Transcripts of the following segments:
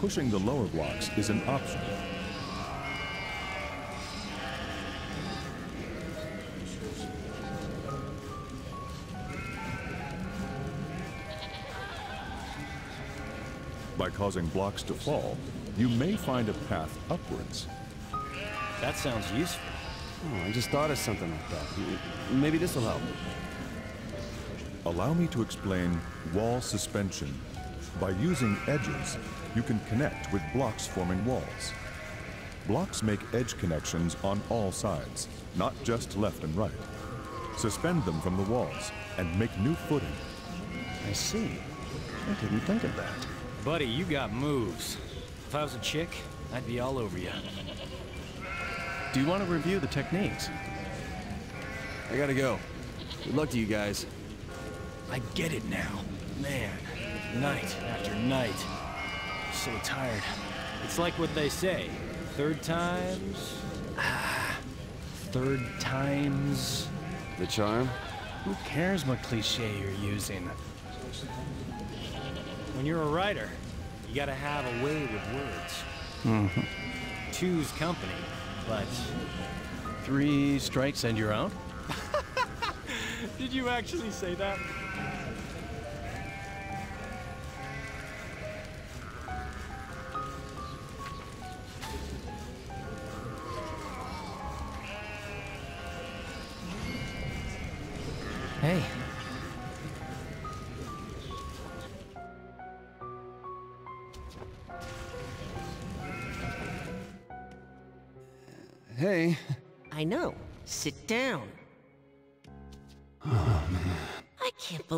pushing the lower blocks is an option. By causing blocks to fall, you may find a path upwards. That sounds useful. Oh, I just thought of something like that. Maybe this will help. Allow me to explain wall suspension. By using edges, you can connect with blocks forming walls. Blocks make edge connections on all sides, not just left and right. Suspend them from the walls and make new footing. I see. I didn't think of that. Buddy, you got moves. If I was a chick, I'd be all over you. Do you want to review the techniques? I gotta go. Good luck to you guys. I get it now. Man, night after night. So tired. It's like what they say. Third times... Ah, third times... The charm? Who cares what cliche you're using? When you're a writer, you gotta have a way with words. Mm-hmm. Two's company, but... Three strikes and you're out? Did you actually say that?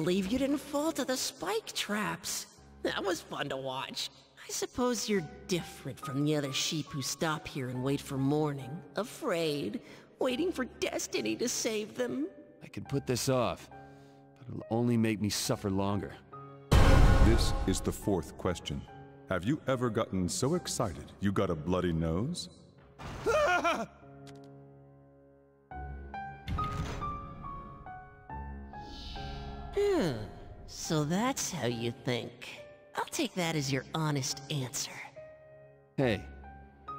Believe you didn't fall to the spike traps. That was fun to watch. I suppose you're different from the other sheep who stop here and wait for morning, afraid, waiting for destiny to save them. I could put this off, but it'll only make me suffer longer. This is the fourth question. Have you ever gotten so excited you got a bloody nose? Hmm. So that's how you think. I'll take that as your honest answer. Hey,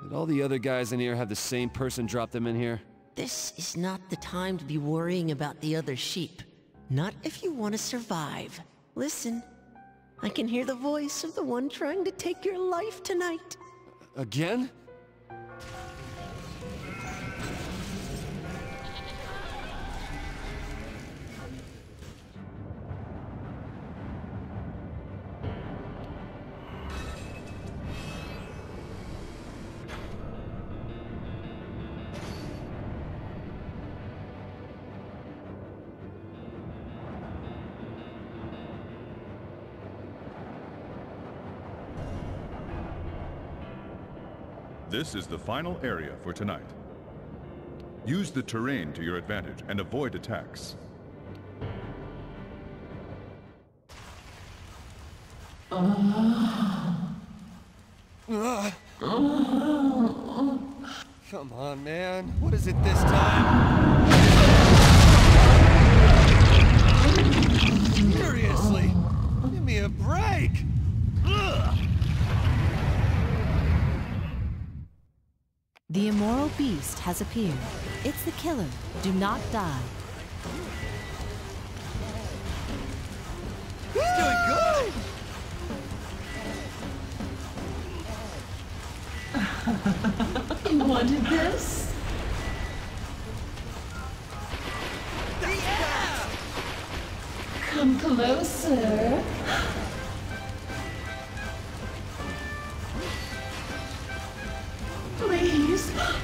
did all the other guys in here have the same person drop them in here? This is not the time to be worrying about the other sheep. Not if you want to survive. Listen, I can hear the voice of the one trying to take your life tonight. Again? This is the final area for tonight. Use the terrain to your advantage and avoid attacks. Come on, man. What is it this time? Has appeared. It's the killer. Do not die. He's doing good! You wanted this?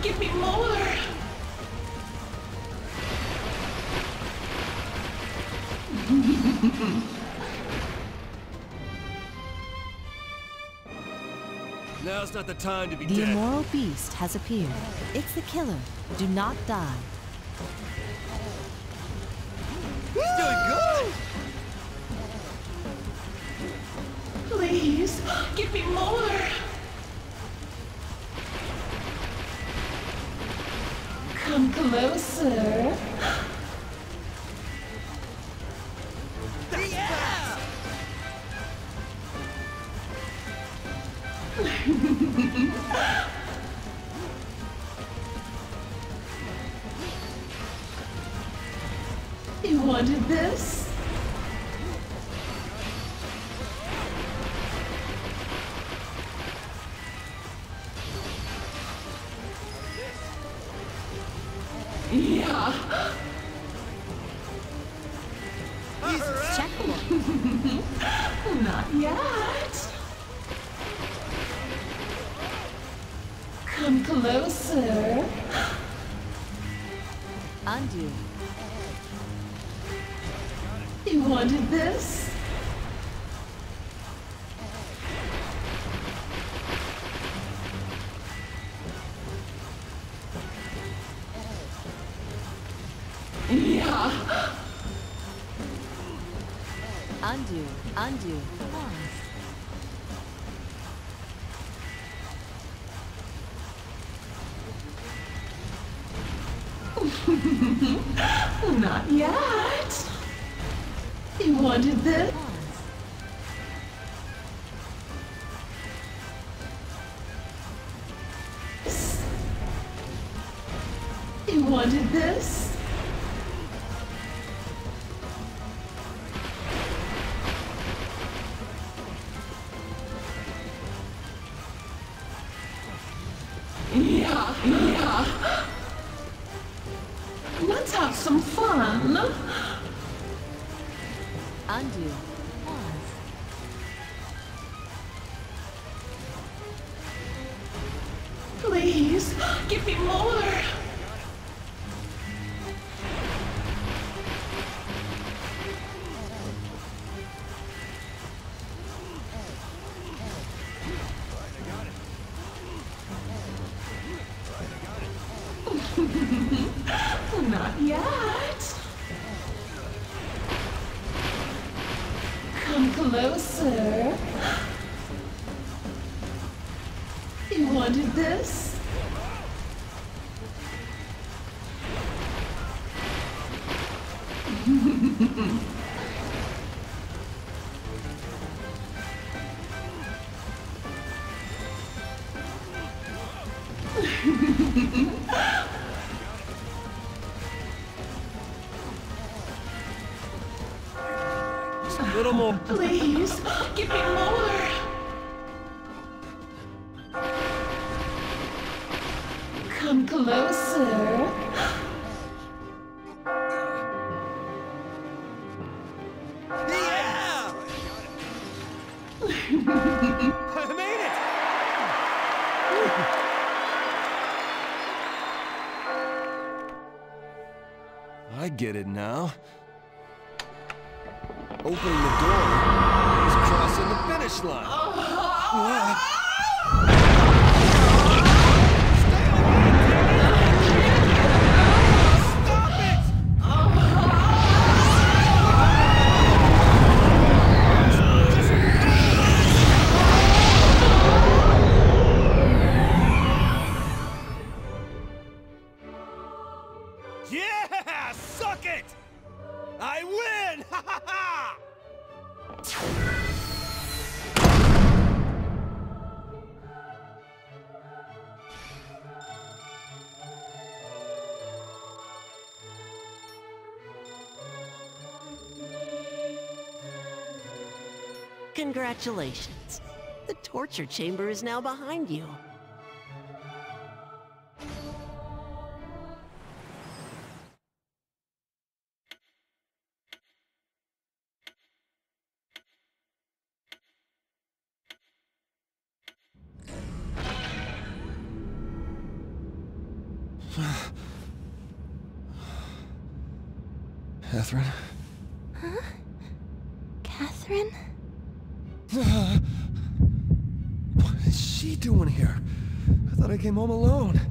Give me more. Now's not the time to be The dead. immoral beast has appeared. It's the killer. Do not die. He's doing good! Please, give me more. Come closer. Yeah. Checkable. Not yet. Come closer. Undo. You wanted this? Some fun. A little more. Please, give me more. Congratulations. The torture chamber is now behind you. Home alone.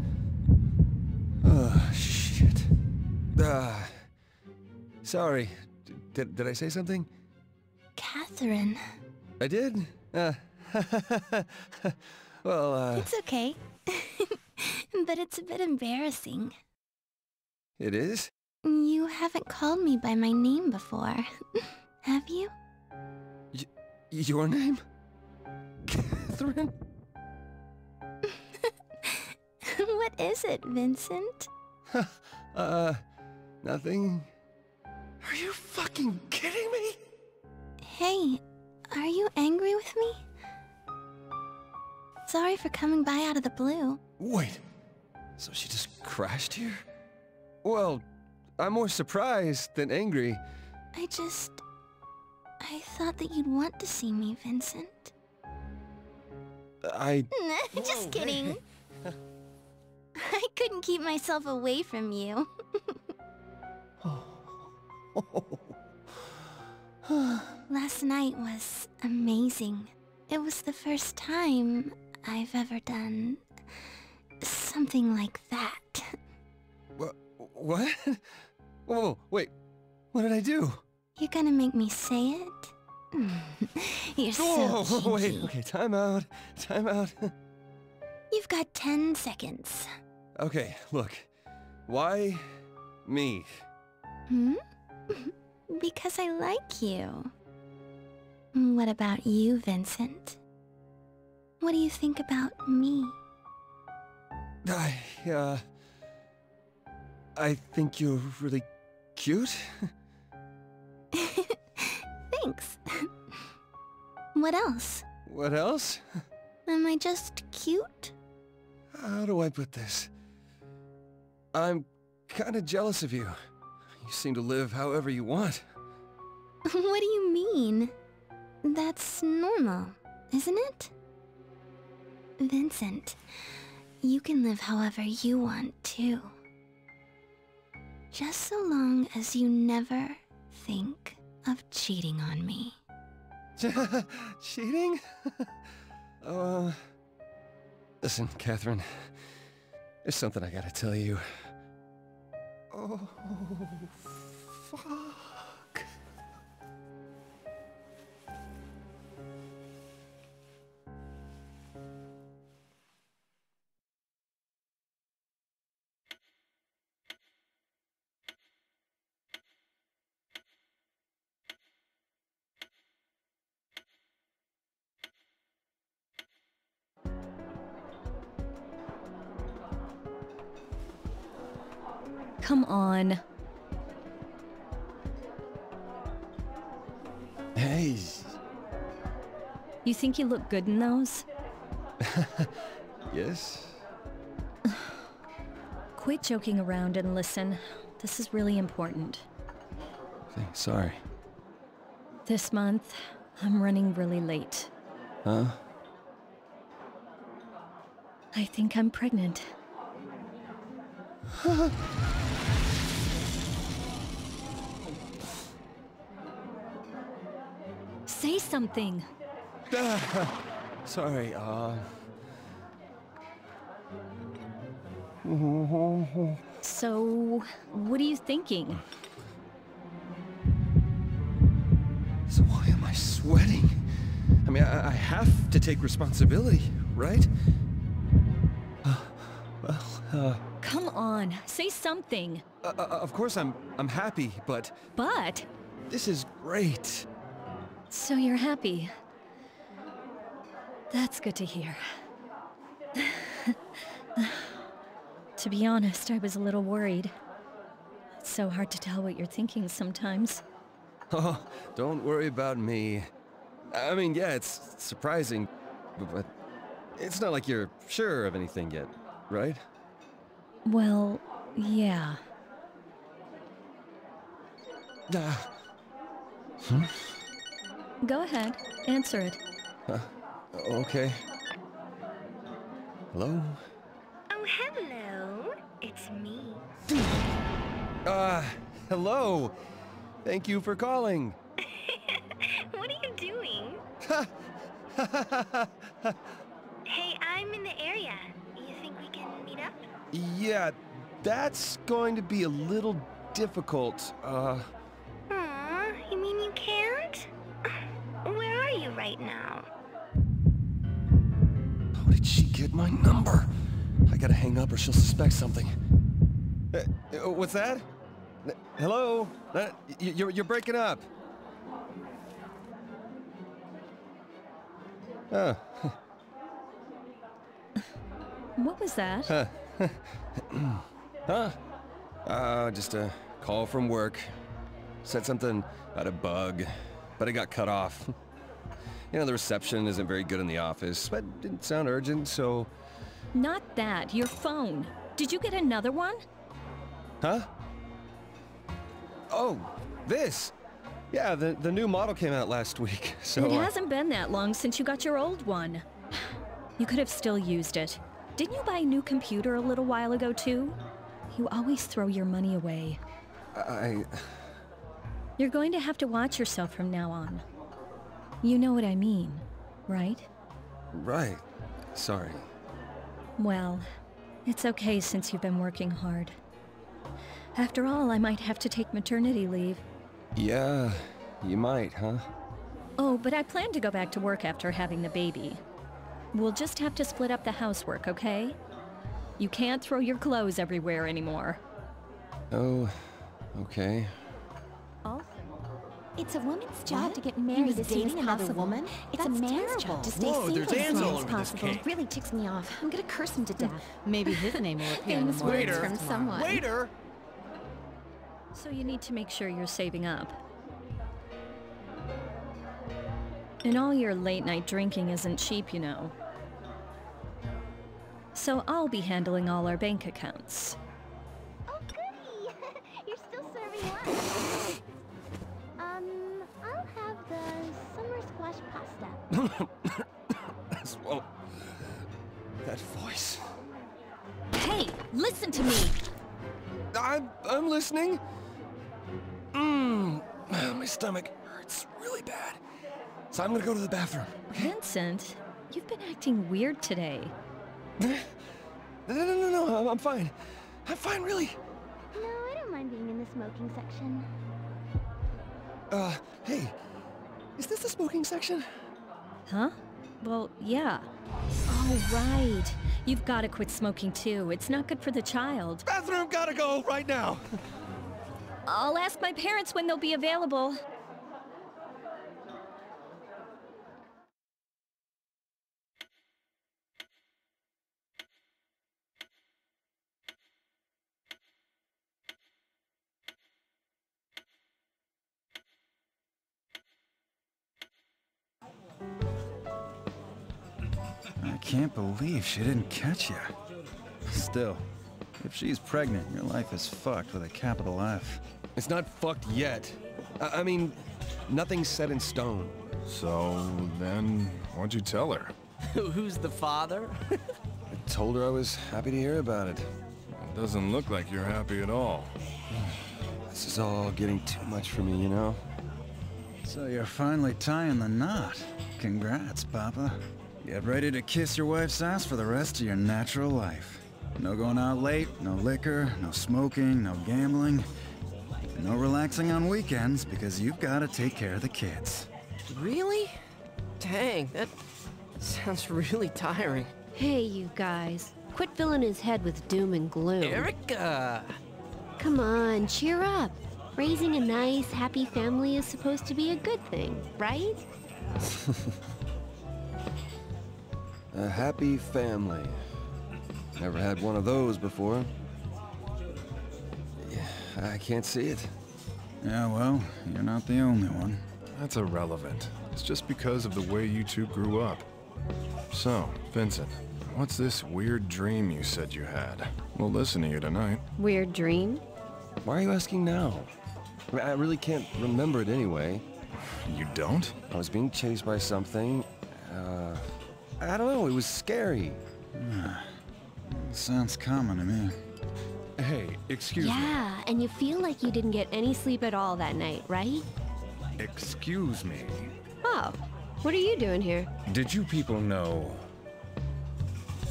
Oh, shit. Uh, sorry. D- did, did I say something? Catherine. I did? Uh, well, uh, It's okay. but it's a bit embarrassing. it is? You haven't called me by my name before. Have you? Your name? Catherine? What is it, Vincent? uh, nothing. Are you fucking kidding me? Hey, are you angry with me? Sorry for coming by out of the blue. Wait, so she just crashed here? Well, I'm more surprised than angry. I just... I thought that you'd want to see me, Vincent. I... just kidding. I couldn't keep myself away from you. Last night was amazing. It was the first time I've ever done something like that. What? What? Whoa, whoa, wait. What did I do? You're gonna make me say it? You're so Oh, wait. Okay, time out. Time out. You've got 10 seconds. Okay, look. Why me? Hmm? because I like you. What about you, Vincent? What do you think about me? I, uh... I think you're really cute. Thanks. what else? What else? Am I just cute? How do I put this? I'm kinda jealous of you. You seem to live however you want. what do you mean? That's normal, isn't it? Vincent, you can live however you want too. Just so long as you never think of cheating on me. Cheating? uh... Listen, Catherine. There's something I gotta tell you. Oh, fuck. On. Hey, You think you look good in those? yes? Quit joking around and listen. This is really important. Thanks, sorry. This month, I'm running really late. Huh? I think I'm pregnant. something. Sorry, uh... So, what are you thinking? So why am I sweating? I mean, I, I have to take responsibility, right? Uh, well, uh, Come on, say something. uh, uh, of course I'm I'm happy, but But, this is great. So you're happy. That's good to hear. to be honest, I was a little worried. It's so hard to tell what you're thinking sometimes. Oh, don't worry about me. I mean, yeah, it's surprising, but, it's not like you're sure of anything yet, right? Well, yeah. Ah, Go ahead, answer it. okay. Hello? Oh, hello. It's me. Ah, hello. Thank you for calling. what are you doing? Hey, I'm in the area. You think we can meet up? Yeah, that's going to be a little difficult. Uh, my number? I gotta hang up or she'll suspect something. Uh, uh, what's that? Hello? Uh, you're, you're breaking up. Oh, What was that? huh. huh? Uh, just a call from work. Said something about a bug, but it got cut off. You know, the reception isn't very good in the office, but it didn't sound urgent, so... Not that, your phone. Did you get another one? Huh? Oh, this! Yeah, the, the new model came out last week, so... it uh, hasn't been that long since you got your old one. You could have still used it. Didn't you buy a new computer a little while ago, too? You always throw your money away. I... You're going to have to watch yourself from now on. You know what I mean, right? Right. Sorry. Well, it's okay since you've been working hard. After all, I might have to take maternity leave. Yeah, you might, huh? Oh, but I plan to go back to work after having the baby. We'll just have to split up the housework, okay? You can't throw your clothes everywhere anymore. Oh, okay. It's a woman's job What? to get married was as soon dating as another possible. woman? It's That's a man's terrible. job to stay Whoa, single as long as possible. It really ticks me off. I'm gonna curse him to death. Maybe his name will appear in the Famous morning words from someone. Waiter! So you need to make sure you're saving up. And all your late night drinking isn't cheap, you know. So I'll be handling all our bank accounts. Oh, goody! You're still serving lunch. Pasta. well, that voice. Hey, listen to me! I'm, I'm listening. Mmm, my stomach hurts really bad. So I'm gonna go to the bathroom. Vincent, you've been acting weird today. No, no, no, no, no, I'm fine. I'm fine, really. No, I don't mind being in the smoking section. Uh, hey, is this the smoking section? Huh? Well, yeah. Oh, right. You've got to quit smoking too. It's not good for the child. Bathroom, gotta go right now. I'll ask my parents when they'll be available. Can't believe she didn't catch you. Still, if she's pregnant, your life is fucked with a capital F. It's not fucked yet. I, I mean, nothing's set in stone. So then, what'd you tell her? Who's the father? I told her I was happy to hear about it. It doesn't look like you're happy at all. This is all getting too much for me, you know? So you're finally tying the knot. Congrats, Papa. Get ready to kiss your wife's ass for the rest of your natural life. No going out late, no liquor, no smoking, no gambling. No relaxing on weekends because you've got to take care of the kids. Really? Dang, that sounds really tiring. Hey, you guys. Quit filling his head with doom and gloom. Erica! Come on, cheer up. Raising a nice, happy family is supposed to be a good thing, right? A happy family. Never had one of those before. Yeah, I can't see it. Yeah, well, you're not the only one. That's irrelevant. It's just because of the way you two grew up. So, Vincent, what's this weird dream you said you had? We'll listen to you tonight. Weird dream? Why are you asking now? I, mean, I really can't remember it anyway. You don't? I was being chased by something. Uh, I don't know, it was scary. Sounds common to me. Hey, excuse me. Yeah, and you feel like you didn't get any sleep at all that night, right? Excuse me. Oh, what are you doing here? Did you people know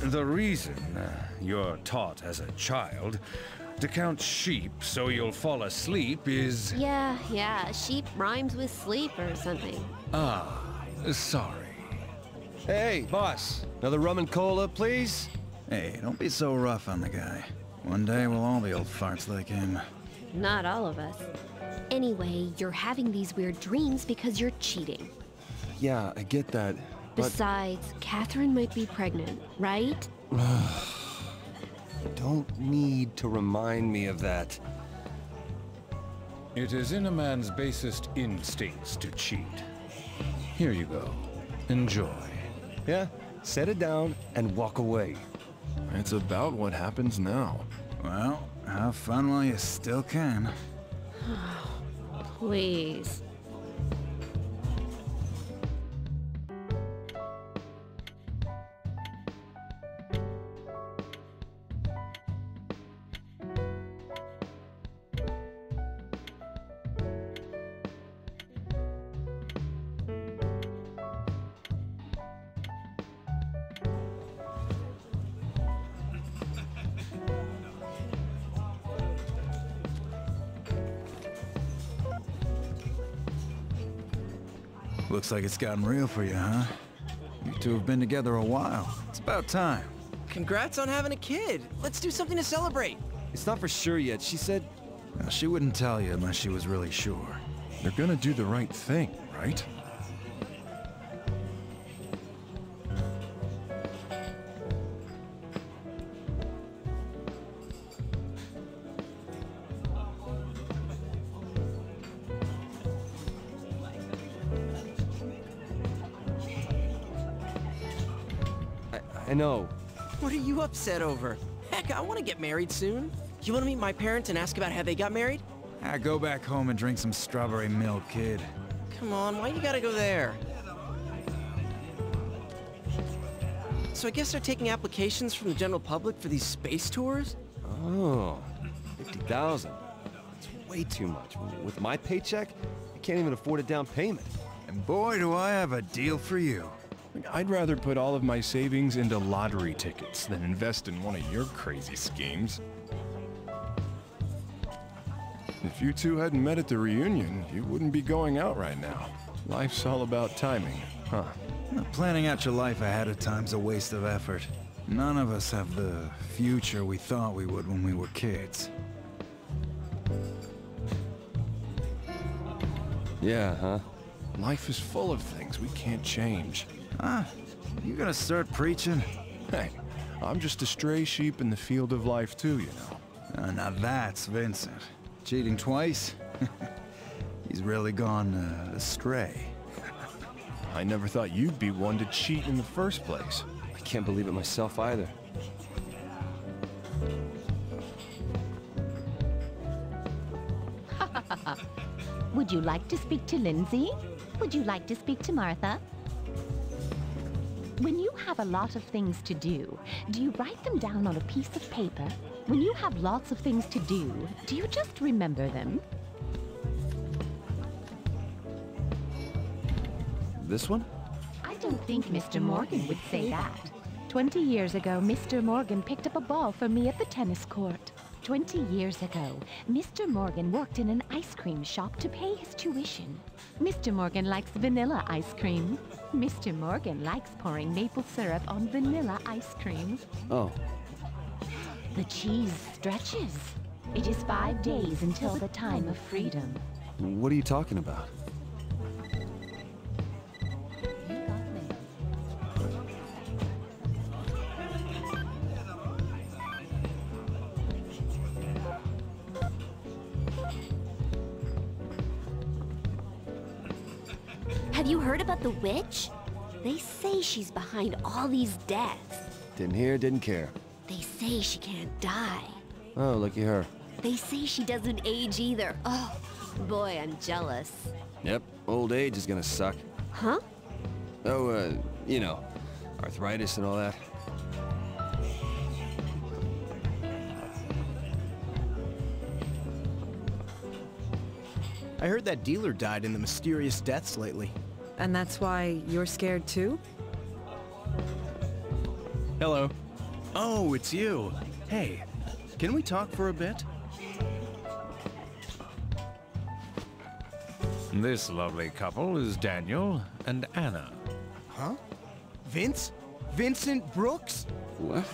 the reason uh, you're taught as a child to count sheep so you'll fall asleep is. Yeah, yeah, sheep rhymes with sleep or something. Ah, sorry. Hey, boss, another rum and cola, please? Hey, don't be so rough on the guy. One day we'll all be old farts like him. Not all of us. Anyway, you're having these weird dreams because you're cheating. Yeah, I get that. But Besides, Catherine might be pregnant, right? don't need to remind me of that. It is in a man's basest instincts to cheat. Here you go. Enjoy. Yeah, set it down and walk away. It's about what happens now. Well, have fun while you still can. Please. Looks like it's gotten real for you, huh? You two have been together a while. It's about time. Congrats on having a kid. Let's do something to celebrate. It's not for sure yet. She said... Well, she wouldn't tell you unless she was really sure. They're gonna do the right thing, right? I, I know. What are you upset over? Heck, I want to get married soon. You want to meet my parents and ask about how they got married? Ah, go back home and drink some strawberry milk, kid. Come on, why you gotta go there? So I guess they're taking applications from the general public for these space tours? Oh, 50,000. It's way too much. With my paycheck, I can't even afford a down payment. And boy, do I have a deal for you. I'd rather put all of my savings into lottery tickets than invest in one of your crazy schemes. If you two hadn't met at the reunion, you wouldn't be going out right now. Life's all about timing, huh? Planning out your life ahead of time's a waste of effort. None of us have the future we thought we would when we were kids. Yeah, huh? Life is full of things we can't change. Ah, you gonna start preaching? Hey, I'm just a stray sheep in the field of life too, you know. Uh, now that's Vincent. Cheating twice? He's really gone uh, astray. I never thought you'd be one to cheat in the first place. I can't believe it myself either. Would you like to speak to Lindsay? Would you like to speak to Martha? When you have a lot of things to do, do you write them down on a piece of paper? When you have lots of things to do, do you just remember them? This one? I don't think Mr. Morgan would say that. Twenty years ago, Mr. Morgan picked up a ball for me at the tennis court. Twenty years ago, Mr. Morgan worked in an ice cream shop to pay his tuition. Mr. Morgan likes vanilla ice cream. Mr. Morgan likes pouring maple syrup on vanilla ice cream. Oh, The cheese stretches. It is five days until the time of freedom. what are you talking about? The witch? They say she's behind all these deaths. Didn't hear, didn't care. They say she can't die. Oh, looky her. They say she doesn't age either. Oh, boy, I'm jealous. Yep, old age is gonna suck. Huh? Oh, uh, you know, arthritis and all that. I heard that dealer died in the mysterious deaths lately. And that's why you're scared too? Hello. Oh, it's you. Hey, can we talk for a bit? This lovely couple is Daniel and Anna. Huh? Vince? Vincent Brooks? What?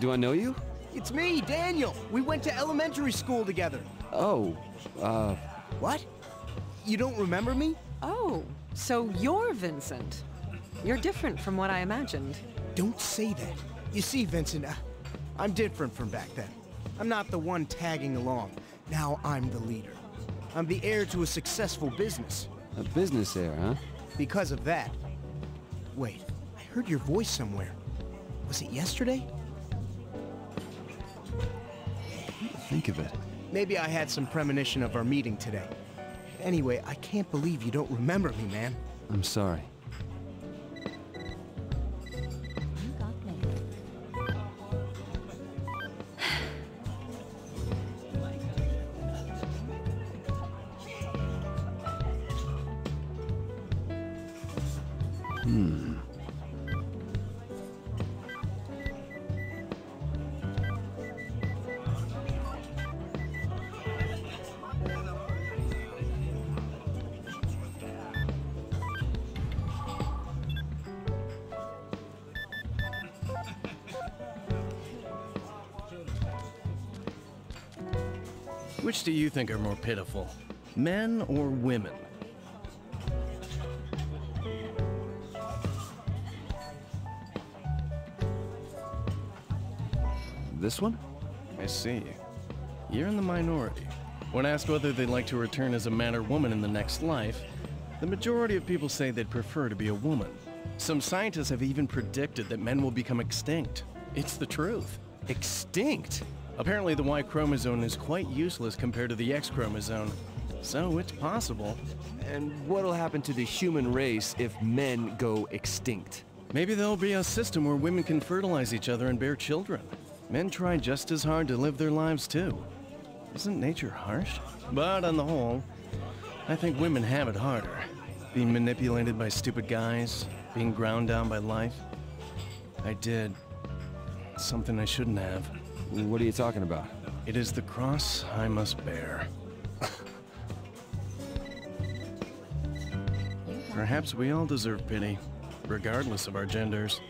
Do I know you? It's me, Daniel. We went to elementary school together. Oh, uh... What? You don't remember me? Oh, so you're Vincent. You're different from what I imagined. Don't say that. You see, Vincent, uh, I'm different from back then. I'm not the one tagging along. Now I'm the leader. I'm the heir to a successful business. A business heir, huh? Because of that. Wait, I heard your voice somewhere. Was it yesterday? Think of it. Maybe I had some premonition of our meeting today. Anyway, I can't believe you don't remember me, man. I'm sorry. Which do you think are more pitiful? Men or women? This one? I see. You're in the minority. When asked whether they'd like to return as a man or woman in the next life, the majority of people say they'd prefer to be a woman. Some scientists have even predicted that men will become extinct. It's the truth. Extinct? Apparently, the Y chromosome is quite useless compared to the X chromosome. So it's possible. And what'll happen to the human race if men go extinct? Maybe there'll be a system where women can fertilize each other and bear children. Men try just as hard to live their lives too. Isn't nature harsh? But on the whole, I think women have it harder. Being manipulated by stupid guys, being ground down by life. I did something I shouldn't have. What are you talking about? It is the cross I must bear. Perhaps we all deserve pity, regardless of our genders.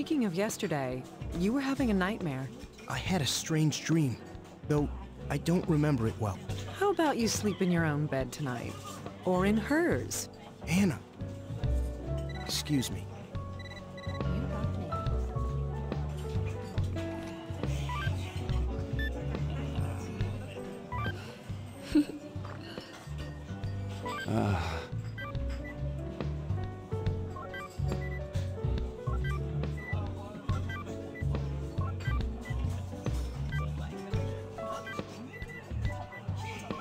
Speaking of yesterday, you were having a nightmare. I had a strange dream, though I don't remember it well. How about you sleep in your own bed tonight? Or in hers? Anna. Excuse me.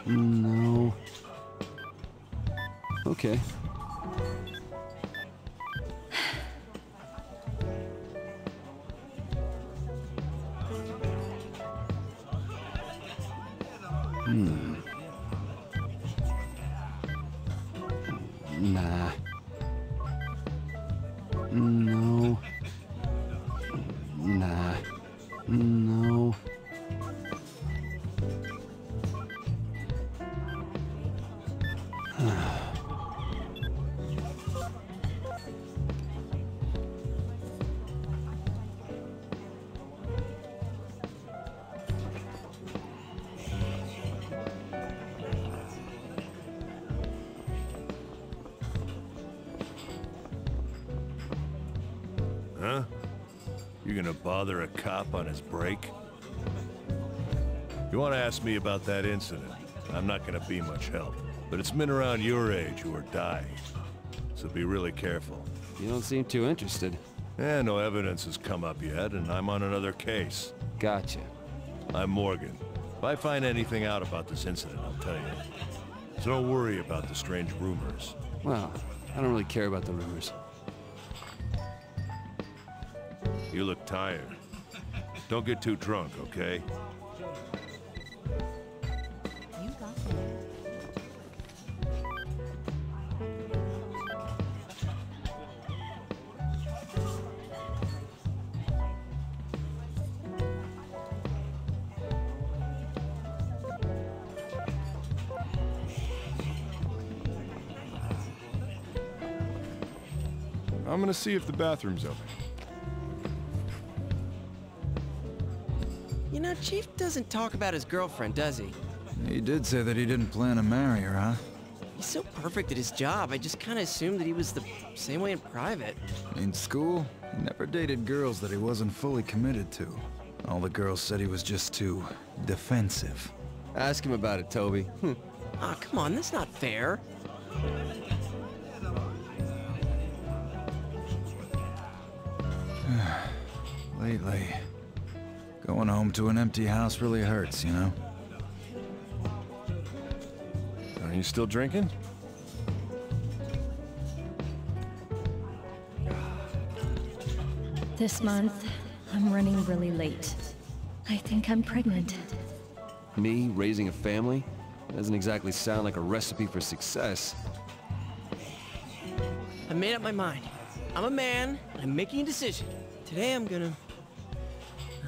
No. Okay. Bother a cop on his break? You wanna ask me about that incident? I'm not gonna be much help. But it's men around your age who are dying. So be really careful. You don't seem too interested. Eh, no evidence has come up yet, and I'm on another case. Gotcha. I'm Morgan. If I find anything out about this incident, I'll tell you. So don't worry about the strange rumors. Well, I don't really care about the rumors. You look tired. Don't get too drunk, okay? I'm gonna see if the bathroom's open. Chief doesn't talk about his girlfriend, does he? He did say that he didn't plan to marry her, huh? He's so perfect at his job, I just kind of assumed that he was the same way in private. In school, he never dated girls that he wasn't fully committed to. All the girls said he was just too defensive. Ask him about it, Toby. Aw, oh, come on, that's not fair. Lately, going home to an empty house really hurts, you know? Are you still drinking? This month, I'm running really late. I think I'm pregnant. Me raising a family? Doesn't exactly sound like a recipe for success. I made up my mind. I'm a man, and I'm making a decision. Today I'm gonna...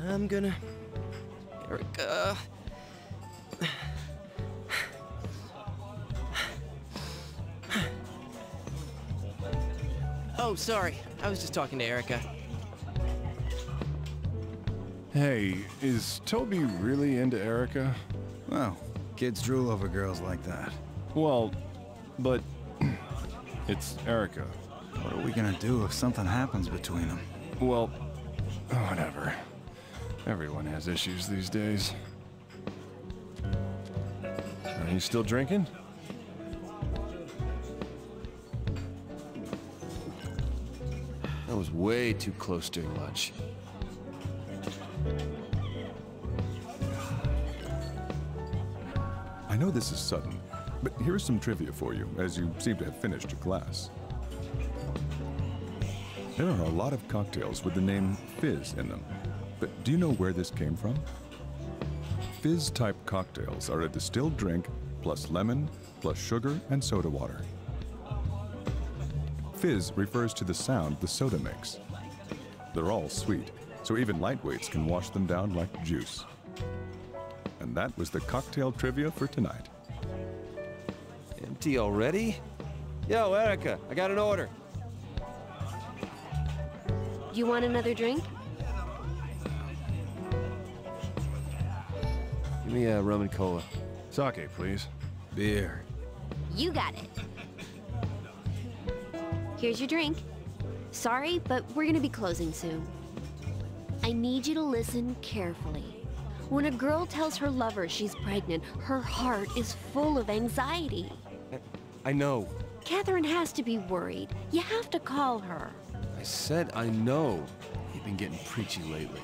I'm gonna... Erica... Oh, sorry. I was just talking to Erica. Hey, is Toby really into Erica? Well, kids drool over girls like that. Well, but it's Erica. What are we gonna do if something happens between them? Well, whatever. Everyone has issues these days. Are you still drinking? That was way too close during lunch. I know this is sudden, but here's some trivia for you, as you seem to have finished your class. There are a lot of cocktails with the name Fizz in them, but do you know where this came from? Fizz-type cocktails are a distilled drink plus lemon, plus sugar and soda water. Fizz refers to the sound the soda makes. They're all sweet, so even lightweights can wash them down like juice. And that was the cocktail trivia for tonight. Empty already? Yo, Erica, I got an order. You want another drink? Me a rum and cola. Sake, please. Beer. You got it. Here's your drink. Sorry, but we're gonna be closing soon. I need you to listen carefully. When a girl tells her lover she's pregnant, her heart is full of anxiety. I know. Catherine has to be worried. You have to call her. I said I know. You've been getting preachy lately.